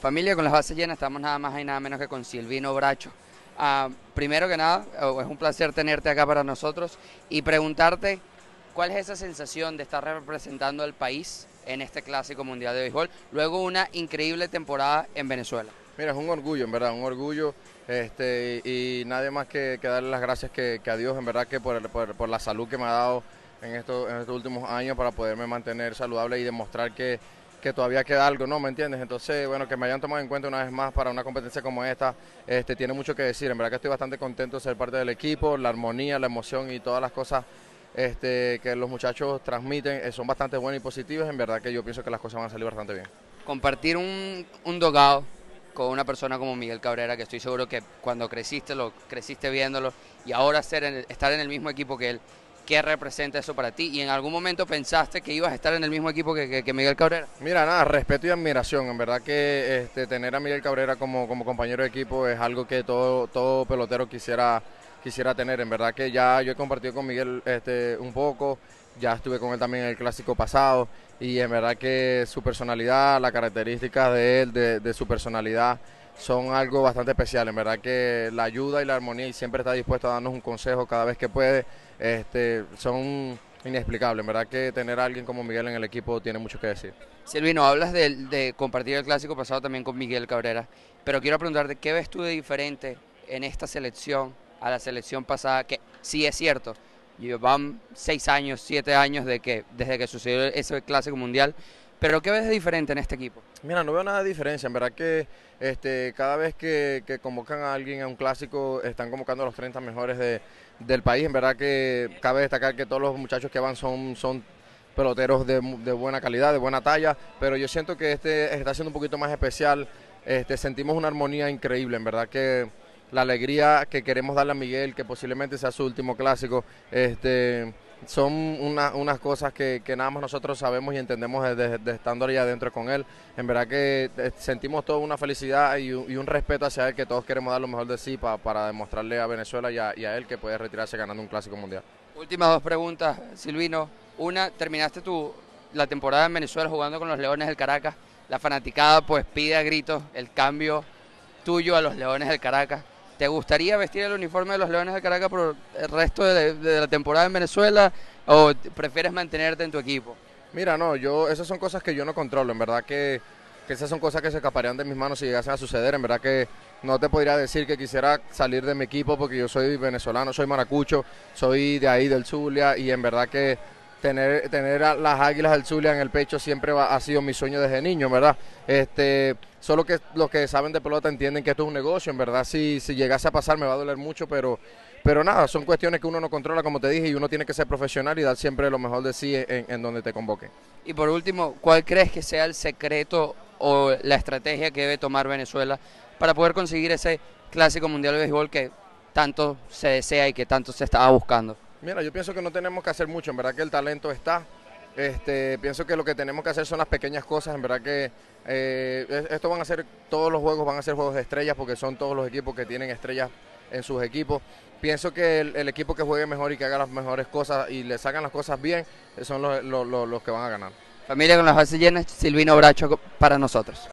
Familia, con las bases llenas, estamos nada más y nada menos que con Silvino Bracho. Ah, primero que nada, oh, es un placer tenerte acá para nosotros y preguntarte cuál es esa sensación de estar representando al país en este Clásico Mundial de Béisbol, luego una increíble temporada en Venezuela. Mira, es un orgullo, en verdad, un orgullo este, y nadie más que, darle las gracias que, a Dios, en verdad, que por, por, la salud que me ha dado en estos, en estos últimos años para poderme mantener saludable y demostrar que que todavía queda algo, ¿no? ¿Me entiendes? Entonces, bueno, que me hayan tomado en cuenta una vez más para una competencia como esta, este, tiene mucho que decir. En verdad que estoy bastante contento de ser parte del equipo, la armonía, la emoción y todas las cosas este, que los muchachos transmiten eh, son bastante buenas y positivas. En verdad que yo pienso que las cosas van a salir bastante bien. Compartir un, dogado con una persona como Miguel Cabrera, que estoy seguro que cuando creciste, lo creciste viéndolo, y ahora ser estar en el mismo equipo que él, ¿Qué representa eso para ti? ¿Y en algún momento pensaste que ibas a estar en el mismo equipo que, Miguel Cabrera? Mira, nada, respeto y admiración. En verdad que este, tener a Miguel Cabrera como, como compañero de equipo es algo que todo, todo pelotero quisiera, quisiera tener. En verdad que ya yo he compartido con Miguel este, un poco, ya estuve con él también en el clásico pasado y en verdad que su personalidad, las características de él, de, de su personalidad, son algo bastante especial. En verdad que la ayuda y la armonía y siempre está dispuesto a darnos un consejo cada vez que puede este, son inexplicables. En verdad que tener a alguien como Miguel en el equipo tiene mucho que decir. Silvino, hablas de, compartir el clásico pasado también con Miguel Cabrera, pero quiero preguntarte, ¿qué ves tú de diferente en esta selección a la selección pasada? Que sí es cierto, van seis años, siete años de que, desde que sucedió ese clásico mundial, pero ¿qué ves de diferente en este equipo? Mira, no veo nada de diferencia. En verdad que este, cada vez que, convocan a alguien a un clásico, están convocando a los 30 mejores de, del país. En verdad que cabe destacar que todos los muchachos que van son, son peloteros de, buena calidad, de buena talla, pero yo siento que este está siendo un poquito más especial. Este, sentimos una armonía increíble, en verdad que la alegría que queremos darle a Miguel, que posiblemente sea su último clásico, este son unas cosas que, nada más nosotros sabemos y entendemos desde, estando allá adentro con él. En verdad que eh, sentimos toda una felicidad y, un respeto hacia él, que todos queremos dar lo mejor de sí para demostrarle a Venezuela y a, él que puede retirarse ganando un clásico mundial. Últimas dos preguntas, Silvino. Una, terminaste tu, la temporada en Venezuela jugando con los Leones del Caracas. La fanaticada pues pide a gritos el cambio tuyo a los Leones del Caracas. ¿Te gustaría vestir el uniforme de los Leones de Caracas por el resto de, la temporada en Venezuela o prefieres mantenerte en tu equipo? Mira, no, yo esas son cosas que yo no controlo, en verdad que, esas son cosas que se escaparían de mis manos si llegasen a suceder, en verdad que no te podría decir que quisiera salir de mi equipo porque yo soy venezolano, soy maracucho, soy de ahí del Zulia y en verdad que tener, tener a las águilas del Zulia en el pecho siempre ha sido mi sueño desde niño, ¿verdad? Este, solo que los que saben de pelota entienden que esto es un negocio, en verdad si, si llegase a pasar me va a doler mucho, pero, pero nada, son cuestiones que uno no controla, como te dije, y uno tiene que ser profesional y dar siempre lo mejor de sí en, en donde te convoque. Y por último, ¿cuál crees que sea el secreto o la estrategia que debe tomar Venezuela para poder conseguir ese clásico mundial de béisbol que tanto se desea y que tanto se estaba buscando? Mira, yo pienso que no tenemos que hacer mucho, en verdad que el talento está. Este, pienso que lo que tenemos que hacer son las pequeñas cosas, en verdad que eh, esto van a ser, todos los juegos van a ser juegos de estrellas porque son todos los equipos que tienen estrellas en sus equipos. Pienso que el, equipo que juegue mejor y que haga las mejores cosas y le sacan las cosas bien son los, los que van a ganar. Familia con las bases llenas, Silvino Bracho para nosotros.